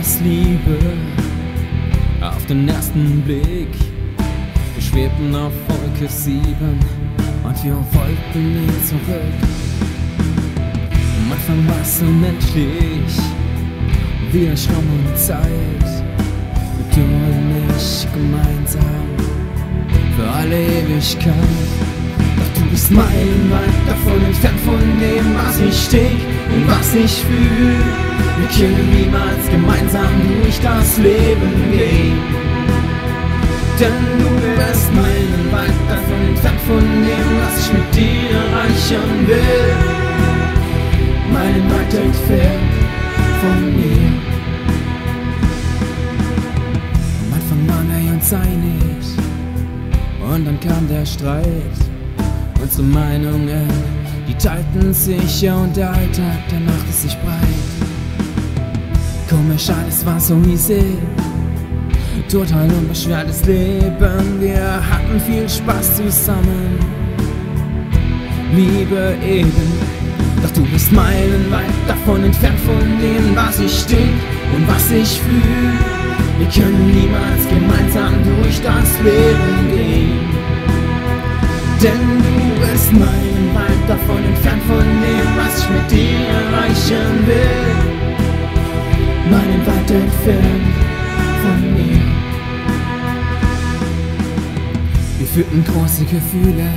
es Liebe auf den ersten Blick. Wir schwebten auf Wolke 7 und wir wollten nie zurück. Anfang war es unendlich, wie der Strom und Zeit. Mit du und ich gemeinsam für alle Ewigkeit. Doch du bist meilenweit davon entfernt von was ich steh und was ich fühl. Wir können niemals gemeinsam durch das Leben gehen. Denn du bist meilenweit davon entfernt von dem, was ich mit dir erreichen will. Meilenweit entfernt von mir. Am Anfang waren wir uns einig und dann kam der Streit. Unsere Meinungen, die teilten sich ja und der Alltag, der machte sich breit. Komisch, alles war so easy. Total unbeschwertes Leben, wir hatten viel Spaß zusammen. Liebe eben, doch du bist meilenweit davon entfernt von dem, was ich denk und was ich fühl. Wir können niemals gemeinsam durch das Leben gehen. Denn du erreichen will. Meilenweit entfernt von mir. Wir fühlten große Gefühle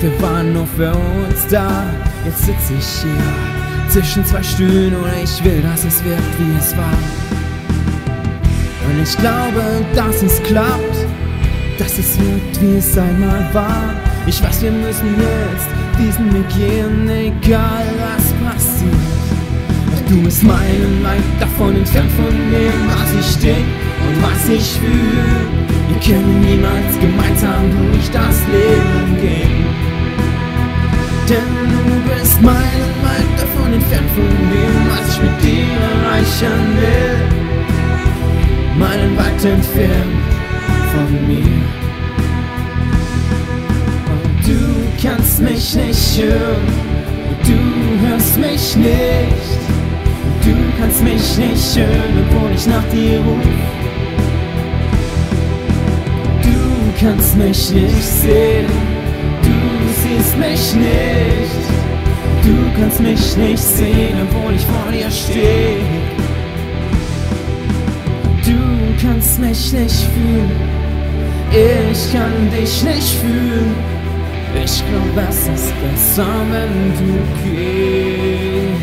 wir waren nur für uns da. Jetzt sitze ich hier zwischen zwei Stühlen und ich will, dass es wird, wie es war. Und ich glaube, dass es klappt, dass es wird, wie es einmal war. Ich weiß, wir müssen jetzt diesen Weg gehen, egal du bist meilenweit davon entfernt von dem, was ich denk und was ich fühl. Wir können niemals gemeinsam durch das Leben gehen. Denn du bist meilenweit davon entfernt von dem, was ich mit dir erreichen will. Meilenweit entfernt von mir. Und du kannst mich nicht hören, du hörst mich nicht. Und mich nicht hören, obwohl ich nach dir ruf. Du kannst mich nicht sehen, du siehst mich nicht. Du kannst mich nicht sehen, obwohl ich vor dir stehe. Du kannst mich nicht fühlen, ich kann dich nicht fühlen. Ich glaub, es ist besser, wenn du gehst.